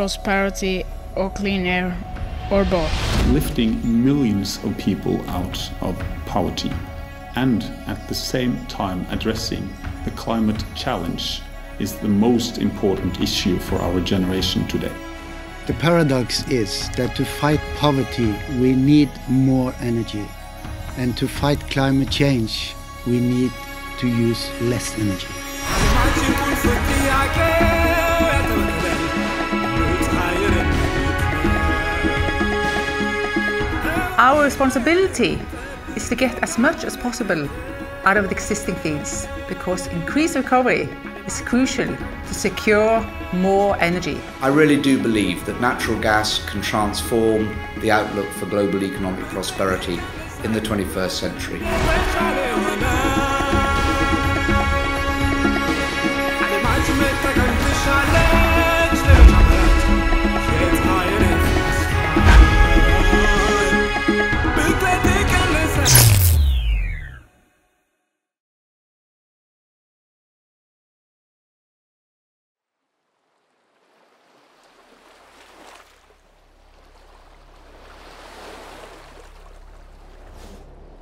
prosperity, or clean air, or both. Lifting millions of people out of poverty and at the same time addressing the climate challenge is the most important issue for our generation today. The paradox is that to fight poverty, we need more energy. And to fight climate change, we need to use less energy. Our responsibility is to get as much as possible out of the existing fields because increased recovery is crucial to secure more energy. I really do believe that natural gas can transform the outlook for global economic prosperity in the 21st century.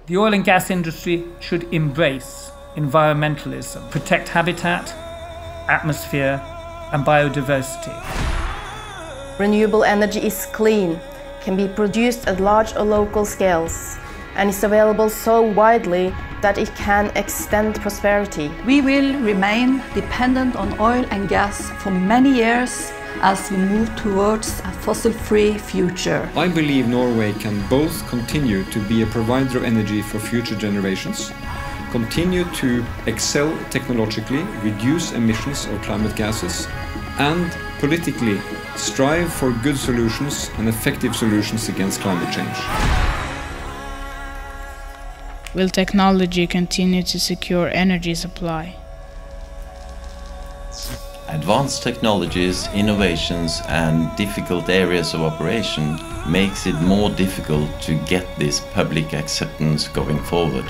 The oil and gas industry should embrace environmentalism, protect habitat, atmosphere, and biodiversity. Renewable energy is clean, can be produced at large or local scales, and is available so widely that it can extend prosperity. We will remain dependent on oil and gas for many years as we move towards a fossil-free future. I believe Norway can both continue to be a provider of energy for future generations, continue to excel technologically, reduce emissions of climate gases, and politically strive for good solutions and effective solutions against climate change. Will technology continue to secure energy supply? Advanced technologies, innovations and difficult areas of operation makes it more difficult to get this public acceptance going forward.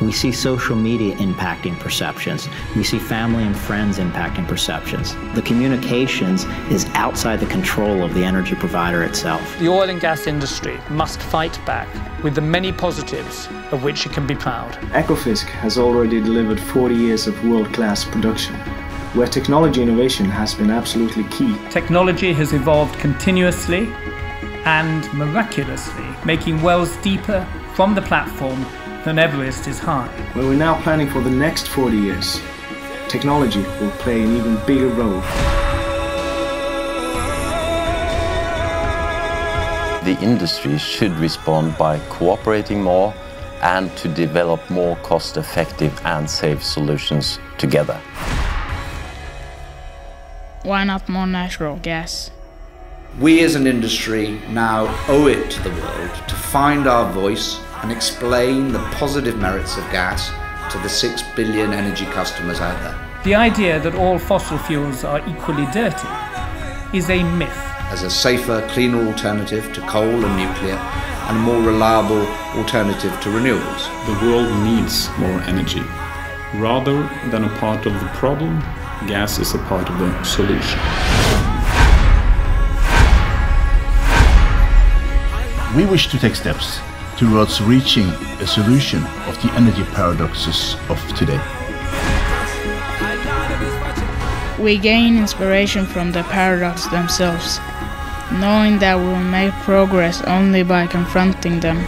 We see social media impacting perceptions. We see family and friends impacting perceptions. The communications is outside the control of the energy provider itself. The oil and gas industry must fight back with the many positives of which it can be proud. Ekofisk has already delivered 40 years of world-class production where technology innovation has been absolutely key. Technology has evolved continuously and miraculously, making wells deeper from the platform than Everest is high. When we're now planning for the next 40 years, technology will play an even bigger role. The industry should respond by cooperating more and to develop more cost-effective and safe solutions together. Why not more natural gas? We as an industry now owe it to the world to find our voice and explain the positive merits of gas to the 6 billion energy customers out there. The idea that all fossil fuels are equally dirty is a myth. As a safer, cleaner alternative to coal and nuclear, and a more reliable alternative to renewables. The world needs more energy. Rather than a part of the problem, gas is a part of the solution. We wish to take steps towards reaching a solution of the energy paradoxes of today. We gain inspiration from the paradox themselves, knowing that we will make progress only by confronting them.